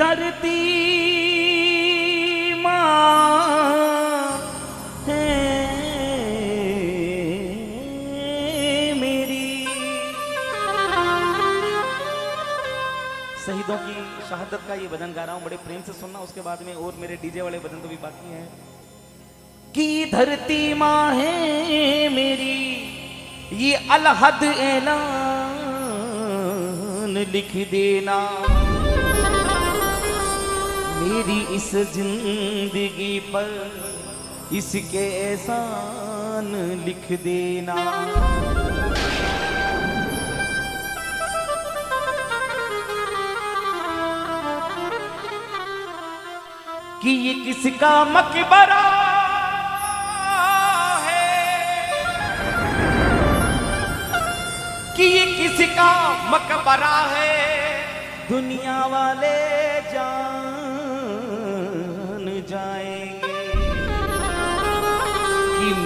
धरती माँ है मेरी। शहीदों की शहादत का ये भजन गा रहा हूँ, बड़े प्रेम से सुनना, उसके बाद में और मेरे डीजे वाले भजन तो भी बाकी हैं। कि धरती माँ है मेरी, ये अलहद ऐलान लिख देना। मेरी इस ज़िंदगी पर इसके एहसान लिख देना। कि ये किसका मकबरा है? कि ये किसका मकबरा है? दुनिया वाले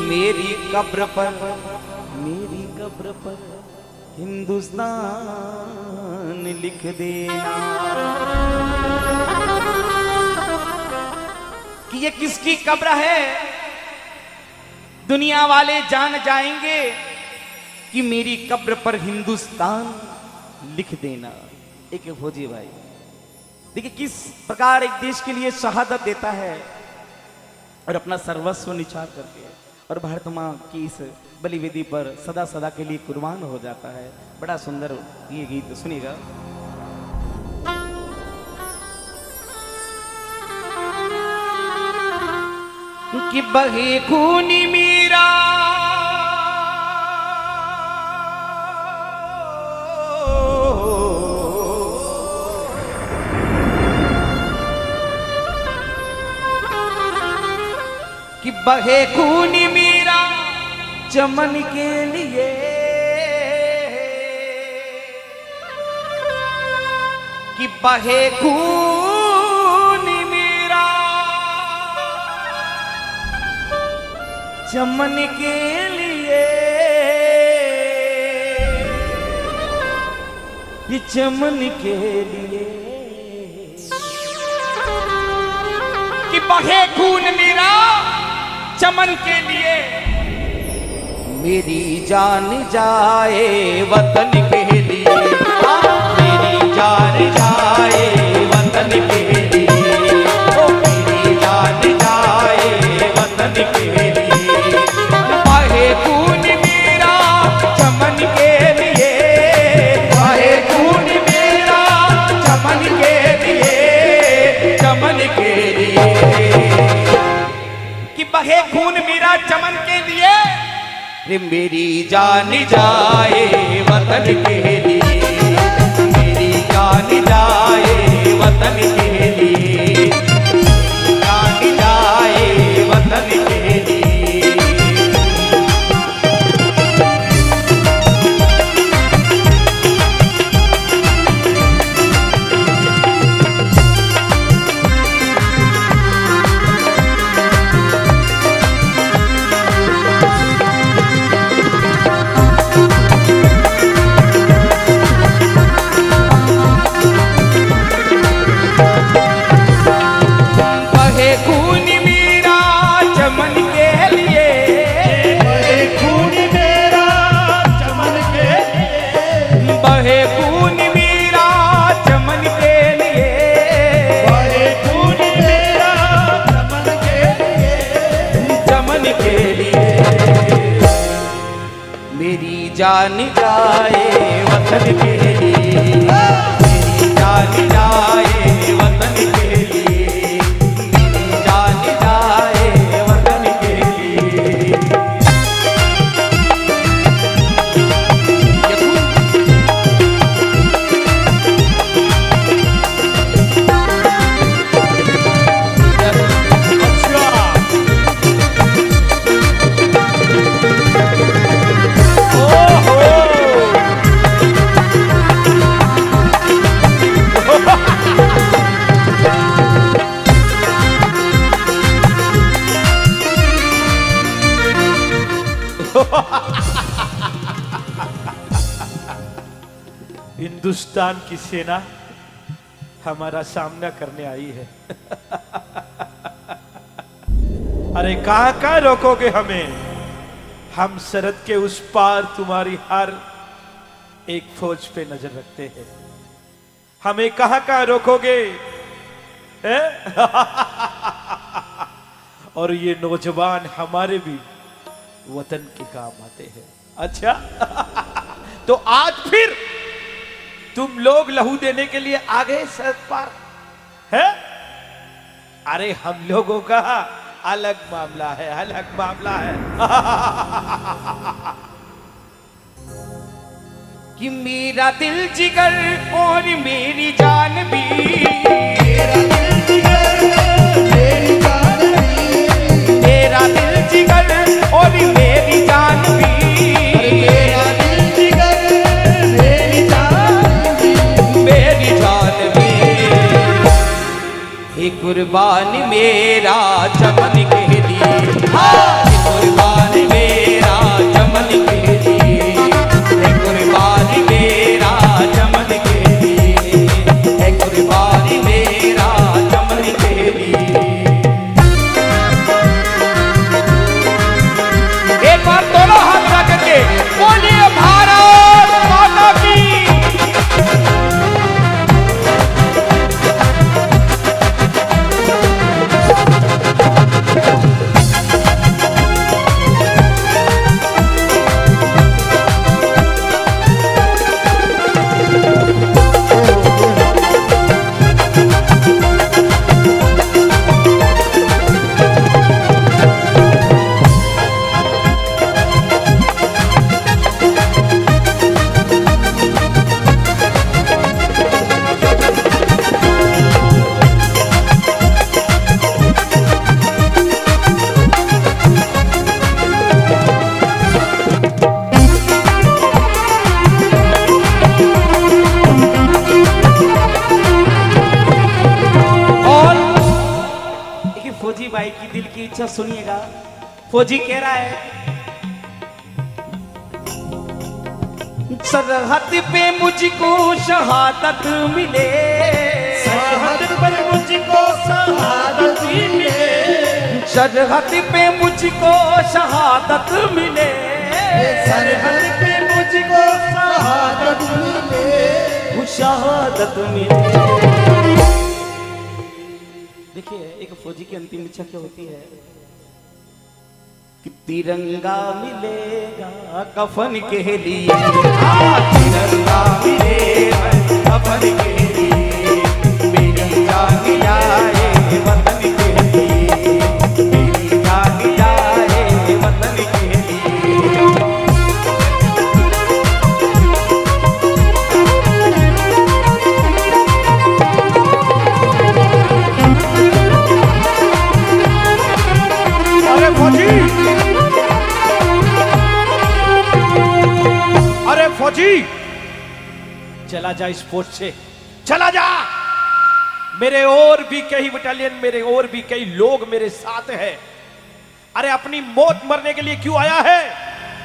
मेरी कब्र पर, मेरी कब्र पर हिंदुस्तान लिख देना। कि ये किसकी कब्र है? दुनिया वाले जान जाएँगे कि मेरी कब्र पर हिंदुस्तान लिख देना। एक फौजी भाई, देखिए किस प्रकार एक देश के लिए शहादत देता है और अपना सर्वस्व निछार करके। और भारत माँ की इस बलिवेदी पर सदा सदा के लिए कुर्बान हो जाता है। बड़ा सुंदर ये गीत सुनिएगा। कि बहे खूनी मीरा कि बहे खूनी मीरा चमन के लिए। कि बहे खून मेरा चमन के लिए। ये चमन के लिए। कि बहे खून मेरा चमन के लिए। मेरी जान जाए वतन के मेरी जान जाए वतन के जान जाए वतन के लिए। जान जाए। हिंदुस्तान की सेना हमारा सामना करने आई है। अरे कहाँ कहाँ रोकोगे हमें? हम सरहद के उस पार तुम्हारी हर एक फौज पे नज़र रखते हैं। हमें कहाँ कहाँ रोकोगे? और ये नौजवान हमारे भी वतन के काम आते हैं। अच्छा? तो आज फिर तुम लोग लहू देने के लिए आ गए सरहद पार। है? अरे हम लोगों का अलग मामला है, अलग मामला है। कि मेरा दिल जिगर, और मेरी जान भी। मेरा कुर्बान मेरा चमन के दी हाँ, कुर्बान भाई की दिल की इच्छा सुनिएगा। फौजी कह रहा है सरहद पे मुझको शहादत मिले। सरहद पर मुझको शहादत मिले। सरहद पे मुझको शहादत मिले। सरहद पे मुझको शहादत मिले। शहादत मिले। देखिए एक फौजी की अंतिम इच्छा क्या होती है? कि तिरंगा मिलेगा कफन के लिए। हाँ, तिरंगा मिलेगा कफन के लिए। मेरी जान जाए वतन के लिए। जा इस पोस्ट से। चला जा। मेरे और भी कई बटालियन मेरे और भी कई लोग मेरे साथ हैं। अरे, अपनी मौत मरने के लिए क्यों आया है?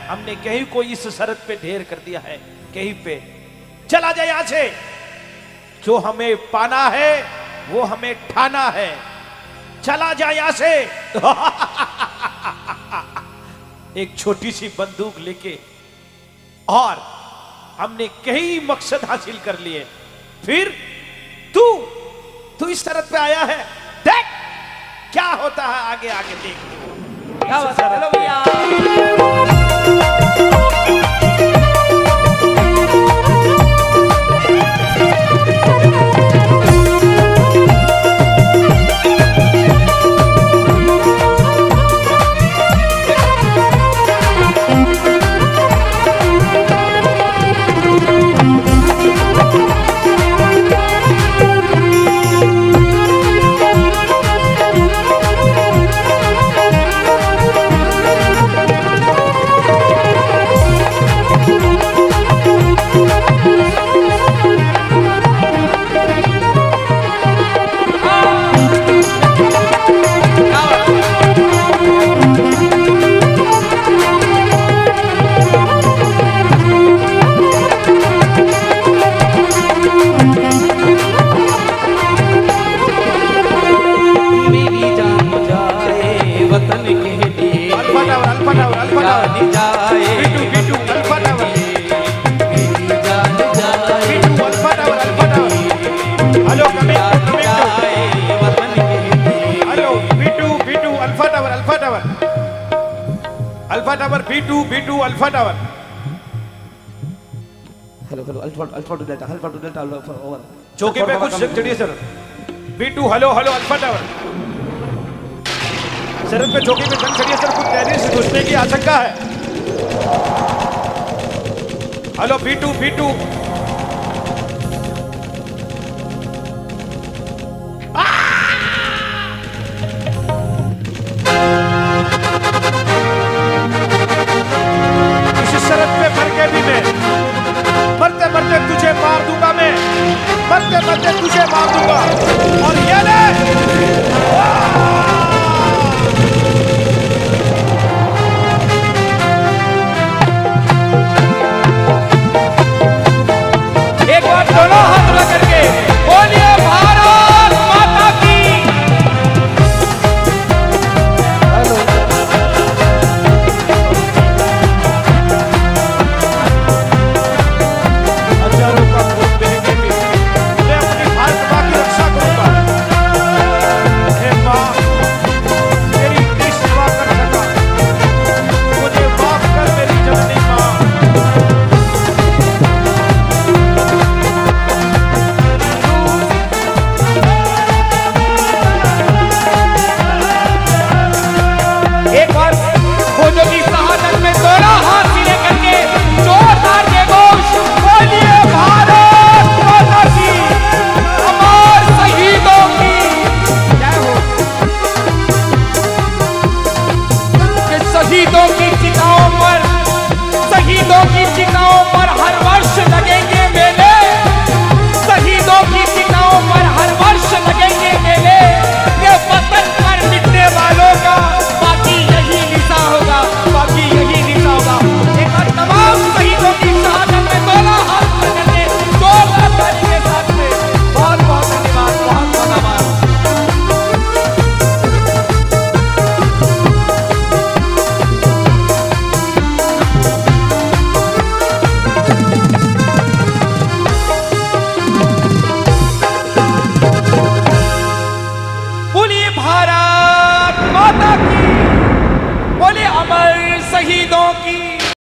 हमने कहीं को इस शरत पे ढेर कर दिया है, कहीं पे। चला जाए यहाँ से। जो हमें पाना है, वो हमें ठाना है। चला जाए यहाँ से। एक छोटी सी बंदूक लेके और हमने कई मकसद हासिल कर लिए। फिर तू तू इस तरह पे आया है। देख क्या होता है आगे आगे देख क्या tower B two B two alpha tower hello hello alpha alpha to delta alpha to delta alpha over चौकी पे कुछ चढ़िए sir B two hello hello alpha tower Sharad पे चौकी पे जंग चढ़िए सर कुछ तहरीर से घुसने की आशंका है। Hello B two B two करते तुझे मार दूँगा और शहीदों की चिताओं पर शहीदों की चिताओं पर हर वर्ष लगेंगे मेले।